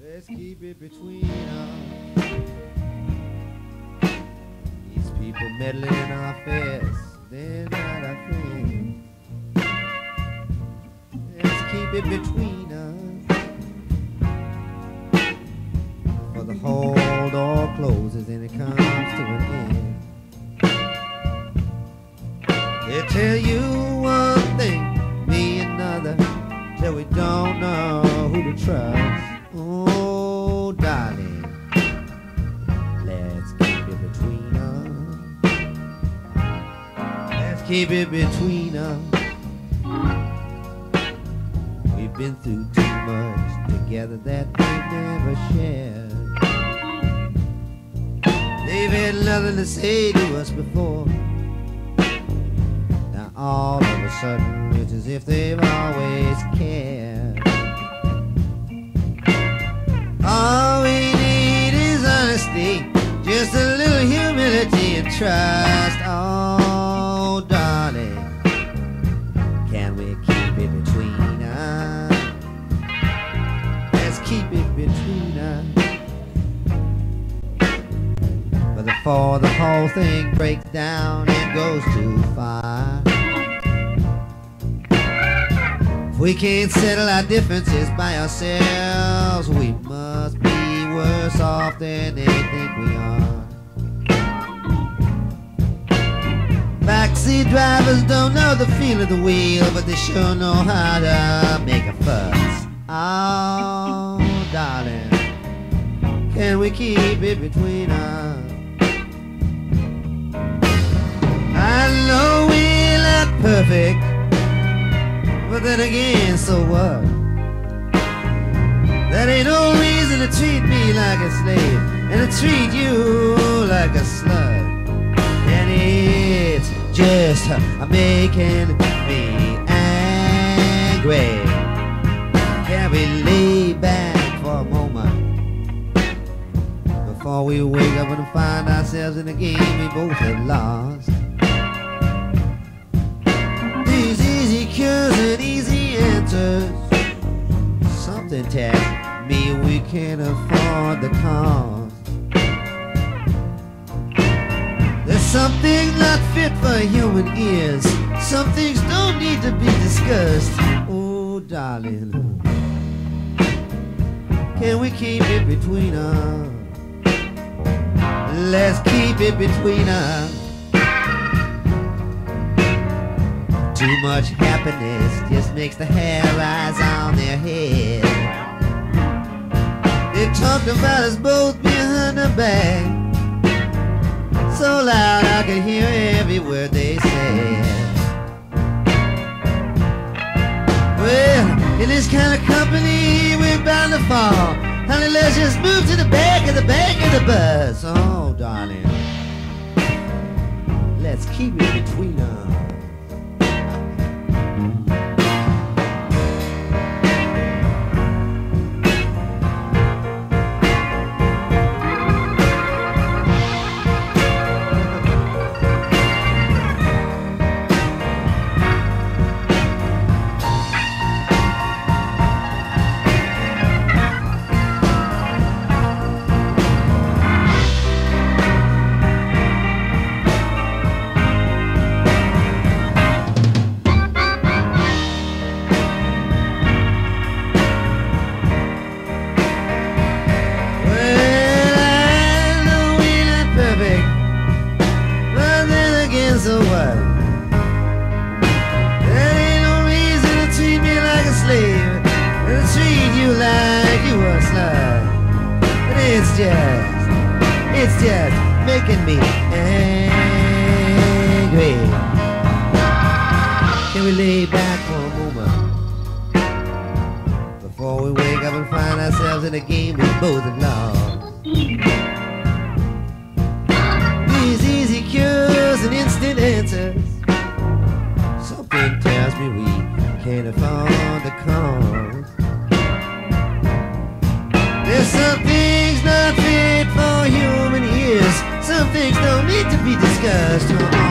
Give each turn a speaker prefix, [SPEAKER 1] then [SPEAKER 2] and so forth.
[SPEAKER 1] Let's keep it between us. These people meddling in our affairs, they're not our friends. Let's keep it between us. For the whole door closes Keep it between us. We've been through too much together that we've never shared. They've had nothing to say to us before. Now all of a sudden it's as if they've always cared. All we need is honesty, just a little humility and trust. Oh, before the whole thing breaks down and goes too far. If we can't settle our differences by ourselves, we must be worse off than they think we are. Backseat drivers don't know the feel of the wheel, but they sure know how to make a fuss. Oh, darling, can we keep it between us? I know we're not perfect, but then again, so what? That ain't no reason to treat me like a slave and to treat you like a slut. And it's just making me angry. Can we lay back for a moment before we wake up and find ourselves in a game we both have lost? Cures and easy answers. Something tells me we can't afford the cost. There's something not fit for human ears. Some things don't need to be discussed. Oh, darling, can we keep it between us? Let's keep it between us. Too much happiness just makes the hair rise on their head. They talked about us both behind the back. So loud I could hear every word they said. Well, in this kind of company, we're bound to fall. Honey, let's just move to the back of the back of the bus. Oh, darling, let's keep it between us. Well, we lay back for a moment? Before we wake up and find ourselves in a game we both have lost. These easy cures and instant answers. Something tells me we can't afford the cost. There's some things not fit for human ears. Some things don't need to be discussed.